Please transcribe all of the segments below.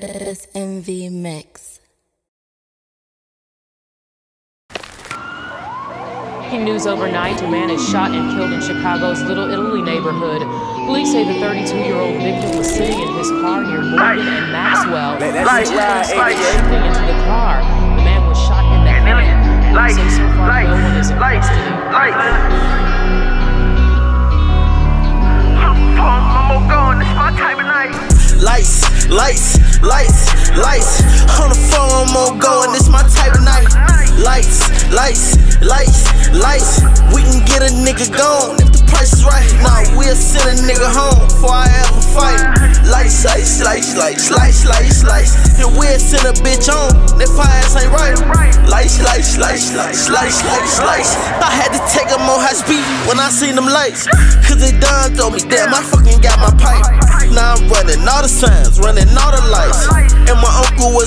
This MV mix. Breaking news overnight, a man is shot and killed in Chicago's Little Italy neighborhood. Police say the 32-year-old victim was sitting in his car near Morgan and Maxwell. Let that When shit two ride, men started 88. shooting into the car. The man was shot in the hand. Police say so far no one is in custody. Lights, lights, lights, lights. On the phone, I'm on going. This my type of night. Lights, lights, lights, lights. We can get a nigga gone if the price is right. Nah, we'll send a nigga home before I ever fight. Lights, lights, lights, lights, lights, lights, lights. And we'll send a bitch home if her ass ain't right. Lights, lights, lights, lights, lights, lights, lights. I had to take them on high speed when I seen them lights. Cause they done throw me damn. I fucking got my pipe. Now I'm running all the signs,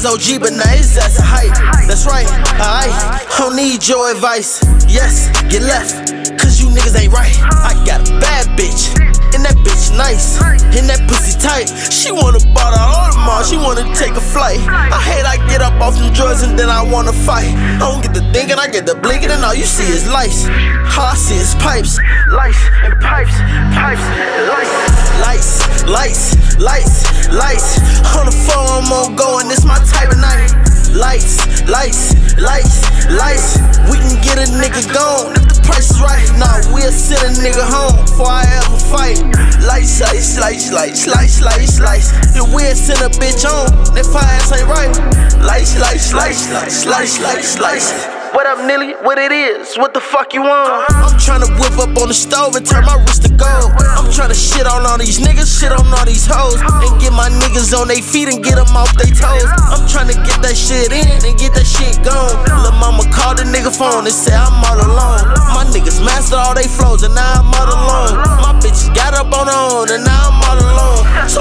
was OG, but now his ass a hype. That's right, alright. Don't need your advice. Yes, get left, cause you niggas ain't right. I got a bad bitch, and that bitch nice, and that pussy tight. She wanna bother all the mall, she wanna take a flight. I hate I get up off them drugs and then I wanna fight. I don't get the thinking, I get the blinking, and all you see is lights. All I see is pipes, lights and pipes, pipes and lights. Lights, lights, lights, lights. On the phone, I'm on going. This my type of night. Lights, lights, lights, lights. We can get a nigga gone if the price is right. Nah, we'll send a nigga home before I ever fight. Lights, lights, lights, lights, lights, lights, lights. And we'll send a bitch home if her ass ain't right. Slice, slice, lights, lights, lights. What up, Neely? What it is? What the fuck you want? Uh-huh. I'm tryna whip up on the stove and turn my wrist to gold. I'm tryna shit on all these niggas, shit on all these hoes, and get my niggas on their feet and get them off their toes. I'm tryna get that shit in and get that shit gone. Lil' mama called the nigga phone and said I'm all alone. My niggas mastered all they flows and now I'm all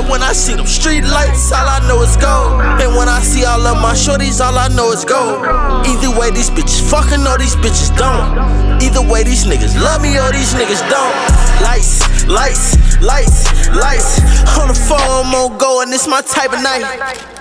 So when I see them street lights, all I know is gold. And when I see all of my shorties, all I know is gold. Either way, these bitches fucking or these bitches don't. Either way, these niggas love me or these niggas don't. Lights, lights, lights, lights. On the phone, I'm on go, and this my type of night.